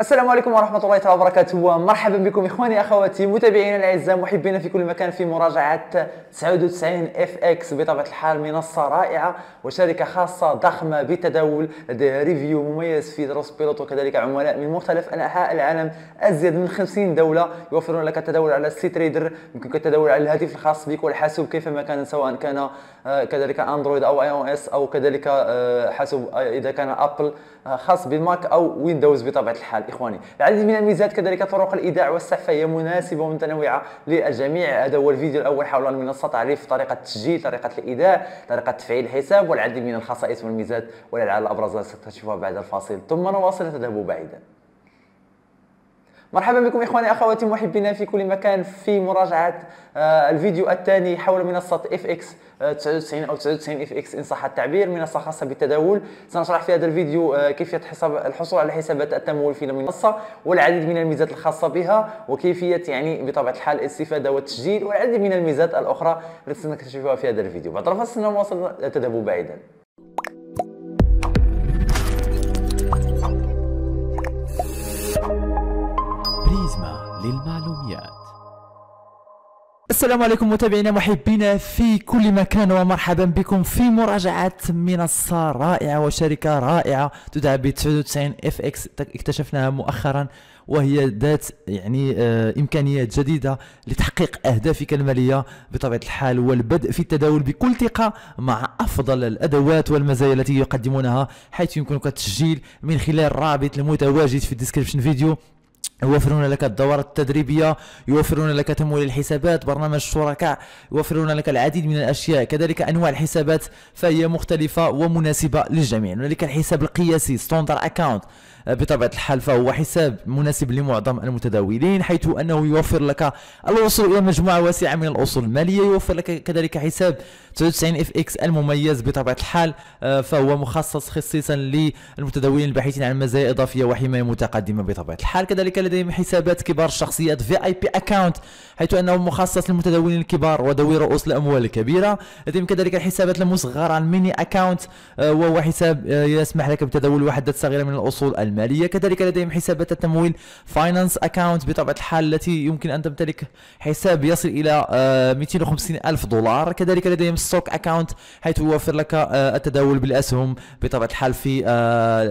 السلام عليكم ورحمة الله تعالى وبركاته ومرحبا بكم إخواني أخواتي متابعينا الأعزاء محبينا في كل مكان في مراجعة 99 FX بطبيعة الحال منصة رائعة وشركة خاصة ضخمة بالتداول لديها review مميز في Trustpilot وكذلك عملاء من مختلف أنحاء العالم أزيد من 50 دولة يوفرون لك التداول على ال cTrader يمكنك التداول على الهاتف الخاص بك والحاسوب كيفما كان سواء كان آه، كذلك Android أو iOS أو كذلك آه، حاسوب آه، إذا كان Apple خاص بال Mac أو Windows بطبيعة الحال. إخواني. العديد من الميزات كذلك طرق الإيداع والسحب فهي مناسبة ومتنوعة للجميع. هذا هو الفيديو الأول حول المنصه تعريف طريقة التسجيل طريقة الإيداع طريقة تفعيل الحساب والعديد من الخصائص والميزات ولعل الأبرز ستكتشفها بعد الفاصل. ثم نواصل تذهبوا بعيدا. مرحبا بكم إخواني أخواتي محبينا في كل مكان في مراجعة آه، الفيديو الثاني حول منصة FX 99 أو 99 FX إن صح التعبير منصة خاصة بالتداول. سنشرح في هذا الفيديو آه، كيفية حساب الحصول على حسابات التمويل في المنصة والعديد من الميزات الخاصة بها وكيفية يعني بطبيعة الحال الاستفادة والتسجيل والعديد من الميزات الأخرى التي سنكتشفها في هذا الفيديو. بعد الفاصل سنواصل لا تذهبوا بعيدا. بريزما للمعلومات السلام عليكم متابعينا محبينا في كل مكان ومرحبا بكم في مراجعة منصة رائعة وشركة رائعة تدعى ب 99 FX اكتشفناها مؤخرا وهي ذات يعني آه إمكانيات جديدة لتحقيق أهدافك المالية بطبيعة الحال والبدء في التداول بكل ثقة مع أفضل الأدوات والمزايا التي يقدمونها حيث يمكنك التسجيل من خلال الرابط المتواجد في ال description video. يوفرون لك الدورات التدريبية يوفرون لك تمويل الحسابات برنامج الشركاء يوفرون لك العديد من الأشياء. كذلك أنواع الحسابات فهي مختلفة ومناسبة للجميع. هنالك الحساب القياسي standard account بطبيعة الحال فهو حساب مناسب لمعظم المتداولين حيث أنه يوفر لك الوصول إلى مجموعة واسعة من الأصول المالية يوفر لك كذلك حساب 99 FX المميز بطبيعة الحال آه، فهو مخصص خصيصا للمتداولين الباحثين عن مزايا إضافية وحماية متقدمة بطبيعة الحال. كذلك لديهم حسابات كبار الشخصيات VIP account حيث أنه مخصص للمتداولين الكبار وذوي رؤوس الأموال الكبيرة. لديهم كذلك الحسابات المصغرة ال mini account آه، وهو حساب آه، يسمح لك بتداول وحدات صغيرة من الأصول المالية. كذلك لديهم حسابات التمويل finance account بطبيعة الحال التي يمكن أن تمتلك حساب يصل إلى 250 آه، ألف دولار. كذلك لديهم stock account حيث يوفر لك التداول بالأسهم بطبيعة الحال في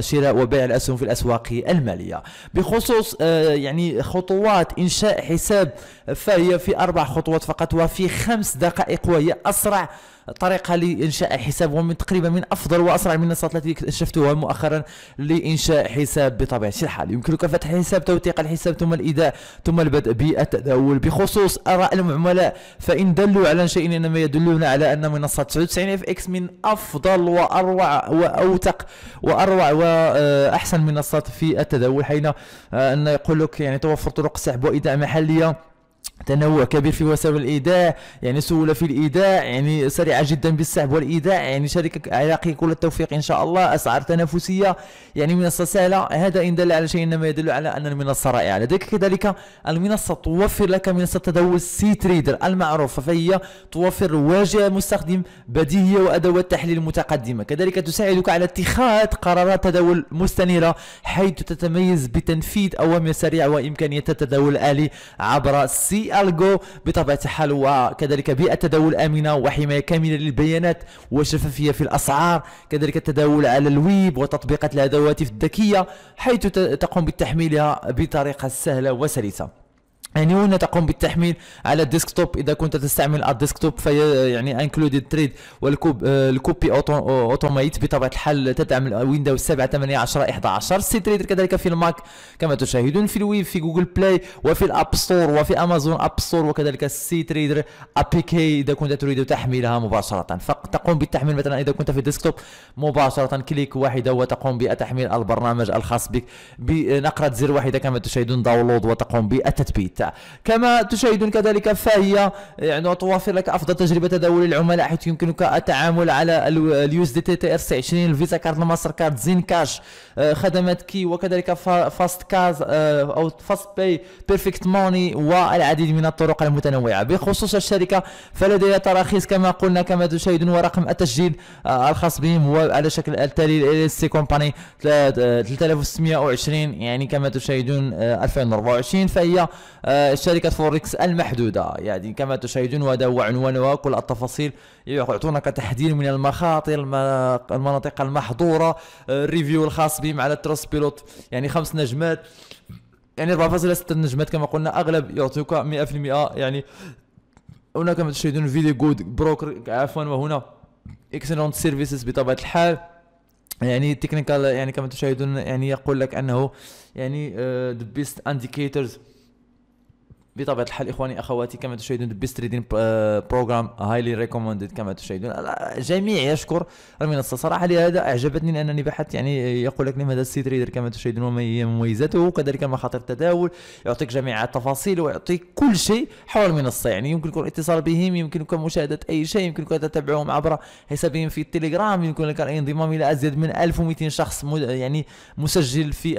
شراء وبيع الأسهم في الأسواق المالية. بخصوص يعني خطوات إنشاء حساب فهي في أربع خطوات فقط وفي خمس دقائق وهي أسرع طريقة لإنشاء حساب ومن تقريبا من أفضل وأسرع المنصات التي اكتشفتها مؤخرا لإنشاء حساب بطبيعة الحال. يمكنك فتح حساب توثيق الحساب ثم الايداع ثم البدء بالتداول. بخصوص آراء العملاء فإن دلوا على شيء إنما يدلون على أن منصه 99 FX من أفضل وأروع وأوثق وأروع وأحسن منصات في التداول حين أن يقول لك يعني توفر طرق سحب وايداع محلية. تنوع كبير في وسائل الإيداع يعني سهولة في الإيداع يعني سريعة جدا بالسحب والإيداع يعني شركة عراقية كل التوفيق إن شاء الله أسعار تنافسية يعني منصة سهلة. هذا إن دل على شيء إنما يدل على أن المنصة رائعة. لديك كذلك المنصة توفر لك منصة تداول سي تريدر المعروفة فهي توفر واجهة مستخدم بديهية وأدوات تحليل متقدمة. كذلك تساعدك على اتخاذ قرارات تداول مستنيرة حيث تتميز بتنفيذ أوامر سريعة وإمكانية التداول الآلي عبر سي الجو بطبيعه الحال وكذلك بيئة تداول آمنة وحماية كاملة للبيانات وشفافيه في الأسعار كذلك التداول على الويب وتطبيقات الهواتف الذكية حيث تقوم بتحميلها بطريقة سهلة وسلسة. يعني هنا تقوم بالتحميل على الديسكتوب. إذا كنت تستعمل الديسكتوب في يعني انكلودد تريد والكوب الكوبي أوتوميت بطبيعة الحال تدعم ويندوز 7 8 10 11 سي تريدر كذلك في الماك كما تشاهدون في الويب في جوجل بلاي وفي ال App Store وفي أمازون App Store وكذلك ال cTrader APK إذا كنت تريد تحميلها مباشرة فتقوم بالتحميل. مثلا إذا كنت في ال desktop مباشرة click واحدة وتقوم بتحميل البرنامج الخاص بك بنقرة زر واحدة كما تشاهدون download وتقوم بالتثبيت. كما تشاهدون كذلك فهي يعني توفر لك أفضل تجربة تداول العملاء حيث يمكنك التعامل على ال USDT TRC 20 ال Visa card ال Mastercard زين كاش آه، خدمات كي وكذلك فا- فاست كاز آه، أو فاست باي بيرفكت موني والعديد من الطرق المتنوعة. بخصوص الشركة فلديها تراخيص كما قلنا كما تشاهدون ورقم التسجيل آه، الخاص بهم هو على شكل التالي ال سي كومباني 3620 يعني كما تشاهدون آه، 2024 فهي شركه فوركس المحدودة. يعني كما تشاهدون وهذا هو عنوانها كل التفاصيل. يعطونك تحذير من المخاطر الم- المناطق المحظورة. آه، الريفيو الخاص بهم على تراس بيلوت. يعني خمس نجمات. يعني 4.6 نجمات كما قلنا. أغلب يعطيك 100% يعني هنا كما تشاهدون فيديو جود بروكر عفوا وهنا إكسلنت سيرفيسز بطبيعة الحال. يعني تكنيكال يعني كما تشاهدون يعني يقول لك أنه يعني ذا بيست انديكيتورز بطبيعة الحال إخواني أخواتي كما تشاهدون بيست ريدين بروجرام هايلي ريكومندد كما تشاهدون. الجميع يشكر المنصه صراحة لهذا أعجبتني انني بحثت يعني يقول لك لماذا ال cTrader كما تشاهدون وما هي مميزاته وكذلك مخاطر التداول. يعطيك جميع التفاصيل ويعطيك كل شيء حول المنصه يعني يمكنكم الاتصال بهم يمكنك مشاهدة أي شيء يمكنك تتابعهم عبر حسابهم في التليجرام. يمكن لك الانضمام إلى أزيد من 1200 شخص يعني مسجل في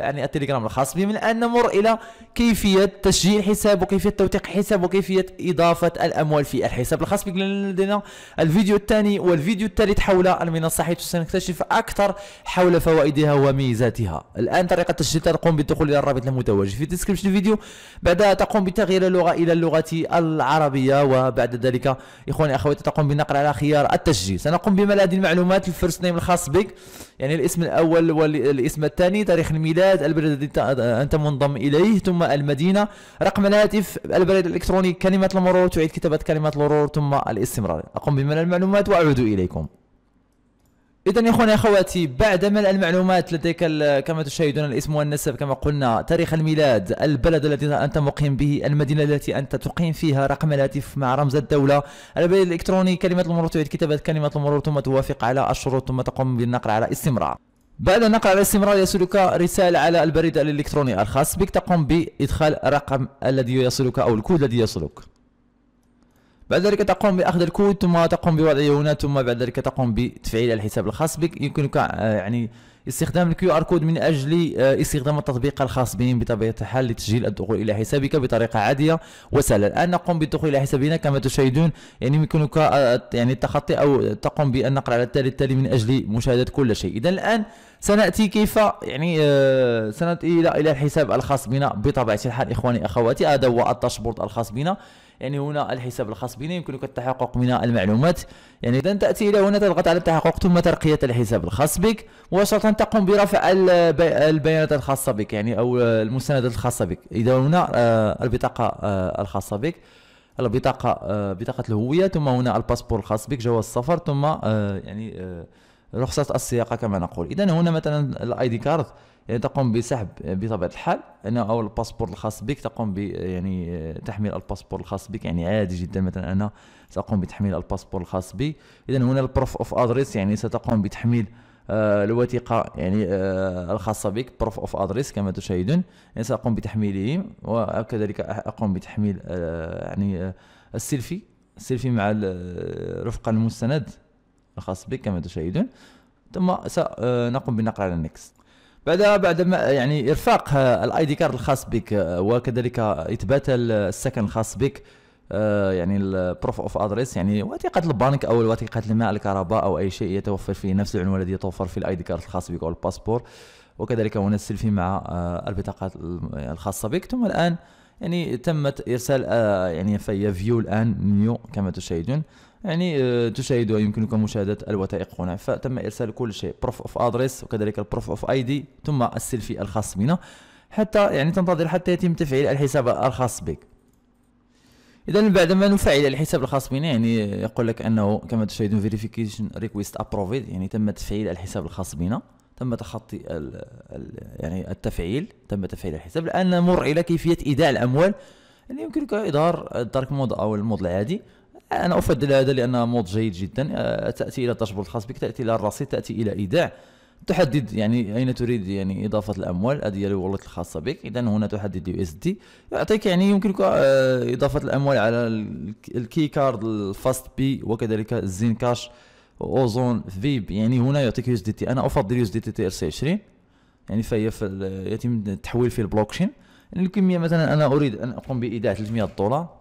يعني التليجرام الخاص بهم الان نمر إلى كيفية تسجيل حساب وكيفيه توثيق حساب وكيفيه إضافة الأموال في الحساب الخاص بك. لدينا الفيديو الثاني والفيديو الثالث حول المنصة حيث سنكتشف أكثر حول فوائدها وميزاتها. الآن طريقة التسجيل تقوم بالدخول إلى الرابط المتواجد في description الفيديو بعدها تقوم بتغيير اللغة إلى اللغة العربية وبعد ذلك إخواني أخواتي تقوم بالنقر على خيار التسجيل. سنقوم بملء المعلومات ال first name الخاص بك. يعني الاسم الأول والاسم الثاني تاريخ الميلاد البلد الذي ت- أنت منضم إليه ثم المدينة رقم الهاتف البريد الإلكتروني كلمة المرور تعيد كتابة كلمة المرور ثم الاستمرار. أقوم بملء المعلومات وأعود إليكم. اذا يا إخواني أخواتي بعد ملء المعلومات لديك كما تشاهدون الاسم والنسب كما قلنا تاريخ الميلاد البلد الذي أنت مقيم به المدينة التي أنت تقيم فيها رقم الهاتف مع رمز الدولة. البريد الإلكتروني كلمة المرور تعيد كتابة كلمة المرور ثم توافق على الشروط ثم تقوم بالنقر على استمرار. بعد النقر على الاستمرار يصلك رسالة على البريد الإلكتروني الخاص بك تقوم بإدخال الرقم الذي يصلك أو الكود الذي يصلك. بعد ذلك تقوم بأخذ الكود ثم تقوم بوضعه هنا ثم بعد ذلك تقوم بتفعيل الحساب الخاص بك. يمكنك آه، يعني استخدام ال QR code من أجل آه، استخدام التطبيق الخاص بهم بطبيعة الحال لتسجيل الدخول إلى حسابك بطريقة عادية وسهلة. الآن نقوم بالدخول إلى حسابنا كما تشاهدون. يعني يمكنك آه، يعني التخطي أو تقوم بالنقر على التالي التالي من أجل مشاهدة كل شيء. اذا الآن سنأتي كيف يعني سنأتي إلى الحساب الخاص بنا بطبيعة الحال إخواني أخواتي. هذا هو ال dashboard الخاص بنا. يعني هنا الحساب الخاص بنا يمكنك التحقق من المعلومات. يعني إذا تأتي إلى هنا تضغط على التحقق ثم ترقية الحساب الخاص بك مباشره تقوم برفع البي- البيانات الخاصة بك يعني أو المستندات الخاصة بك. إذا هنا آه، البطاقة آه، الخاصة بك. البطاقة آه، بطاقة الهوية ثم هنا ال passeport الخاص بك جواز السفر ثم يعني رخصة السياقة كما نقول. إذا هنا مثلا ال ID card تقوم بسحب بطبيعة الحال أنا أو ال passeport الخاص بك تقوم ب يعني تحميل ال passeport الخاص بك يعني عادي جدا. مثلا أنا سأقوم بتحميل ال passeport الخاص بي. اذا هنا ال proof of address يعني ستقوم بتحميل آه، الوثيقة يعني آه، الخاصة بك proof of address كما تشاهدون. يعني سأقوم بتحميله وكذلك أقوم بتحميل آه، يعني ال selfie. ال selfie مع رفقا المستند الخاص بك كما تشاهدون. ثم سنقوم بالنقر على ال next بعدها بعد ما يعني إرفاق ال ID card الخاص بك آه، وكذلك اثبات السكن الخاص بك آه، يعني ال proof of address يعني وثيقة البنك أو وثيقة الماء الكهرباء أو أي شيء يتوفر فيه نفس العنوان الذي يتوفر في ال ID card الخاص بك أو ال passeport وكذلك هنا السيلفي مع آه، البطاقه الخاصة بك. ثم الآن يعني تمت إرسال يعني فهي view الآن new كما تشاهدون. يعني آه، تشاهد ويمكنك مشاهدة الوثائق هنا. فتم إرسال كل شيء proof of address وكذلك ال proof of ID ثم السيلفي الخاص بنا. حتى يعني تنتظر حتى يتم تفعيل الحساب الخاص بك. اذا بعدما نفعل الحساب الخاص بنا يعني يقول لك أنه كما تشاهدون verification request approved يعني تم تفعيل الحساب الخاص بنا. تم تخطي ال ال يعني التفعيل تم تفعيل الحساب الان نمر إلى كيفية ايداع الأموال اللي يمكنك إظهار ال dark mode أو ال mode العادي. أنا افضل هذا لأنه mode جيد جدا آه، تأتي إلى ال dashboard الخاص بك تأتي إلى الرصيد تأتي إلى إيداع. تحدد يعني أين تريد يعني إضافة الأموال هذه هي ال wallet الخاصة بك. اذا هنا تحدد USD يعطيك يعني يمكنك آه، إضافة الأموال على ال- ال Qi Card ال FastPay وكذلك ال Zain Cash اوزون فيب يعني هنا يعطيك يو اس دي تي أنا أفضل يو اس دي تي ار سي 20 يعني فهي في يتم التحويل في البلوكشين. يعني الكمية مثلا أنا أريد أن أقوم بإيداع 300 دولار.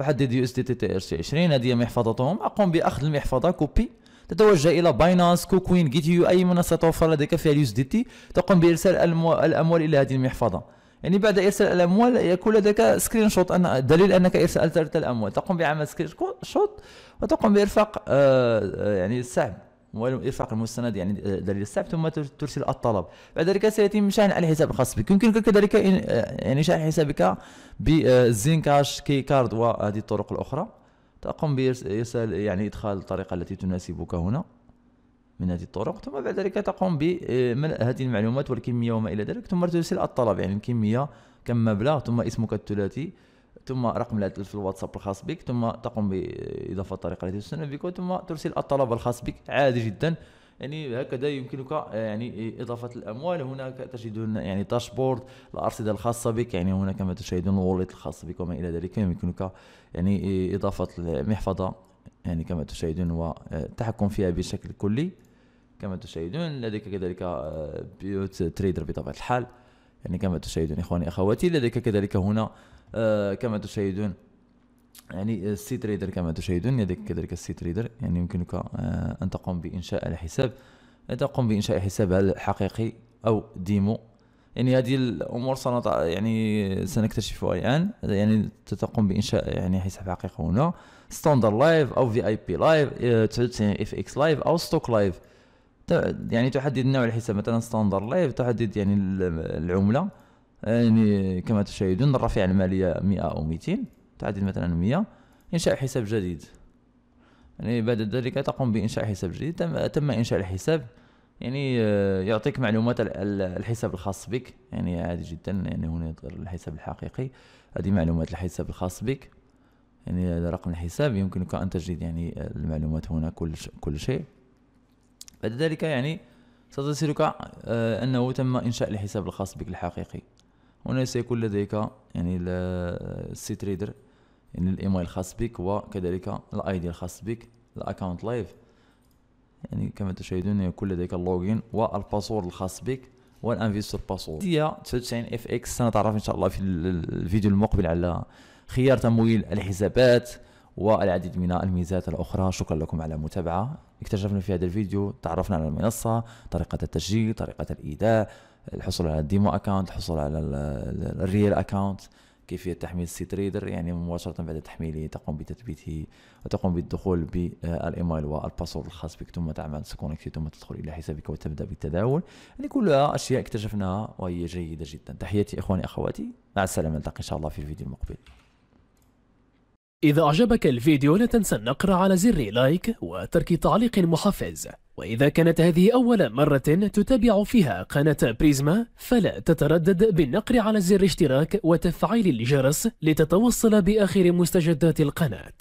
أحدد يو إس دي تي إر سي 20 هذه محفظتهم. أقوم بأخذ المحفظة copy تتوجه إلى Binance KuCoin Gate.io أي منصة توفر لديك فيها ال USDT تقوم بإرسال الأموال إلى هذه المحفظة. يعني بعد إرسال الأموال يكون لديك screenshot ان دليل أنك إرسلت الأموال. تقوم بعمل screenshot وتقوم بإرفاق آه، آه، يعني السحب وارفاق المستند يعني آه، دليل السحب ثم تر- ترسل الطلب. بعد ذلك سيتم شحن الحساب الخاص بك. يمكنك كذلك آه، يعني شحن حسابك بالزين كاش كي كارد وهذه الطرق الأخرى. تقوم بإرسال يعني إدخال الطريقة التي تناسبك هنا من هذه الطرق. ثم بعد ذلك تقوم بملء هذه المعلومات والكمية وما إلى ذلك. ثم ترسل الطلب يعني الكمية كم مبلغ ثم اسمك الثلاثي. ثم رقم الهاتف في الواتساب الخاص بك ثم تقوم بإضافة الطريقة التي تسنى بك ثم ترسل الطلب الخاص بك. عادي جدا. يعني هكذا يمكنك يعني إضافة الأموال. هناك تجدون يعني dashboard الأرصدة الخاصة بك. يعني هنا كما تشاهدون ال wallet الخاص بك وما إلى ذلك. يمكنك يعني إضافة المحفظة يعني كما تشاهدون والتحكم فيها بشكل كلي. كما تشاهدون لديك كذلك آه، بيوت trader بطبيعة الحال. يعني كما تشاهدون إخواني أخواتي لديك كذلك هنا كما تشاهدون. يعني ال cTrader كما تشاهدون لديك كذلك ال cTrader. يعني يمكنك آه، أن تقوم بإنشاء الحساب. تقوم بإنشاء حساب حقيقي أو demo. يعني هذه الأمور سنط... يعني سنكتشفها الآن. يعني تقوم بإنشاء يعني حساب حقيقي هنا. standard live أو VIP live 99 FX live أو stock live. يعني تحدد نوع الحساب. مثلا standard live تحدد يعني ال- العملة. يعني كما تشاهدون الرافعة المالية 100 أو 200 تعدل مثلا 100 إنشاء حساب جديد. يعني بعد ذلك تقوم بإنشاء حساب جديد. تم, تم إنشاء الحساب. يعني آه، يعطيك معلومات ال- ال- الحساب الخاص بك. يعني عادي جدا. يعني هنا يظهر الحساب الحقيقي. هذه معلومات الحساب الخاص بك. يعني هذا رقم الحساب. يمكنك أن تجد يعني المعلومات هنا كل كل شيء. بعد ذلك يعني ستصلك آه، أنه تم إنشاء الحساب الخاص بك الحقيقي. هنا سيكون لديك يعني ال- ال cTrader يعني الإيميل الخاص بك وكذلك ال ID الخاص بك ال account live. يعني كما تشاهدون يكون لديك ال login وال password الخاص بك وال investor password. هي 99 FX. سنتعرف إن شاء الله في ال- ال- الفيديو المقبل على خيار تمويل الحسابات. والعديد من الميزات الأخرى. شكرا لكم على المتابعة. اكتشفنا في هذا الفيديو تعرفنا على المنصة طريقة التسجيل طريقة الإيداع الحصول على ال demo account الحصول على ال- ال- ال real account كيفية تحميل ال cTrader يعني مباشرة بعد تحميله تقوم بتثبيته وتقوم بالدخول بال email وال password الخاص بك ثم تعمل se connecter ثم تدخل إلى حسابك وتبدأ بالتداول. يعني كلها أشياء اكتشفناها وهي جيدة جدا. تحياتي إخواني أخواتي. مع السلامة نلتقي إن شاء الله في الفيديو المقبل. إذا أعجبك الفيديو لا تنسى النقر على زر like وترك تعليق محفز. وإذا كانت هذه أول مرة تتابع فيها قناة بريزما فلا تتردد بالنقر على زر اشتراك وتفعيل الجرس لتتوصل بآخر مستجدات القناة.